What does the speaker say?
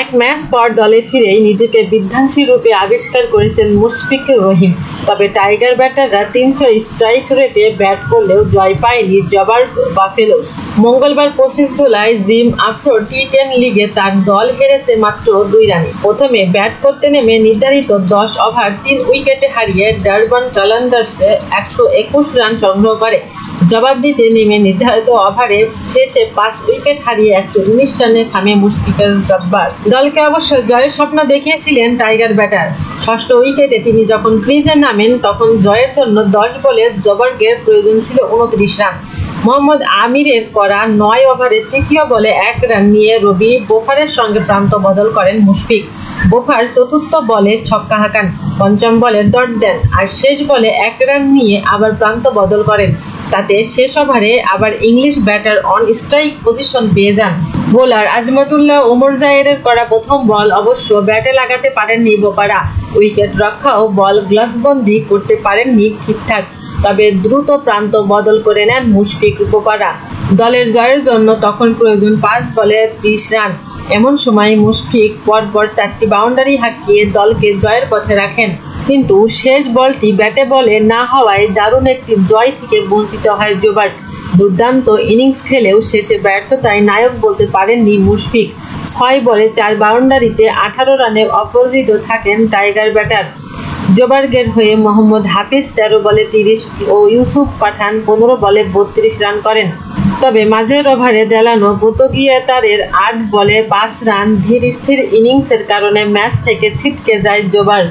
এক ম্যাচ পর দলে ফিরেই নিজেকে বিধ্বংসী রূপে আবিষ্কার করেছেন মুশফিকুর রহিম। তবে টাইগার ব্যাটাররা তিনশো স্ট্রাইক রেটে ব্যাট করলেও জয় পায়নি জবার বাফেলোস। মঙ্গলবার পঁচিশ জুলাই জিম আফ্রো টি টেন লিগে তার দল হেরেছে মাত্র দুই রানে। প্রথমে ব্যাট করতে নেমে নির্ধারিত দশ ওভার তিন উইকেটে হারিয়ে ডারবান টলান্ডার্সে একশো একুশ রান সংগ্রহ করে। জবাব দিতে নেমে নির্ধারিত ওভারে শেষে পাঁচ উইকেট হারিয়ে একশো উনিশ রানে থামে মুশফিকুর জব্বার। দলকে অবশ্য জয়ের স্বপ্ন দেখিয়েছিলেন টাইগার ব্যাটার। ষষ্ঠ উইকেটে তিনি যখন ক্রিজে নামেন, তখন জয়ের জন্য দশ বলে জবরগের প্রয়োজন ছিল উনত্রিশ রান। মোহাম্মদ আমিরের করা নয় ওভারে তৃতীয় বলে এক রান নিয়ে রবি বোফারের সঙ্গে প্রান্ত বদল করেন মুশফিক। বোফার চতুর্থ বলে ছক্কা হাঁকান, পঞ্চম বলে ডট দেন, আর শেষ বলে এক রান নিয়ে আবার প্রান্ত বদল করেন। তাতে শেষ ওভারে আবার English batter on strike position পেয়ে যান। বোলার আজমতুল্লাহ ওমর জায়েরের করা প্রথম বল অবশ্য ব্যাটে লাগাতে পারেননি বোপারা। উইকেট রক্ষাও বল গ্লাসবন্দি করতে পারেননি ঠিকঠাক, তবে দ্রুত প্রান্ত বদল করে নেন মুশফিক বোপারা। দলের জয়ের জন্য তখন প্রয়োজন পাঁচ বলে ত্রিশ রান। এমন সময় মুশফিক পরপর চারটি বাউন্ডারি হাঁকিয়ে দলকে জয়ের পথে রাখেন। কিন্তু শেষ বলটি ব্যাটে বলে না হওয়ায় দারুণ একটি জয় থেকে বঞ্চিত হয় জোবার্ট দুর্দান্ত ইনিংস খেলেও শেষে ব্যর্থতায় নায়ক বলতে পারেননি মুশফিক। ছয় বলে চার বাউন্ডারিতে আঠারো রানে অপরাজিত থাকেন টাইগার ব্যাটার। জোবার্গের হয়ে মোহাম্মদ হাফিজ তেরো বলে তিরিশ ও ইউসুফ পাঠান পনেরো বলে বত্রিশ রান করেন। তবে মাঝের ওভারে দেলানো পর্তুগিয়াতারের আট বলে পাঁচ রান ধীর স্থির ইনিংসের কারণে ম্যাচ থেকে ছিটকে যায় জোবার্গ।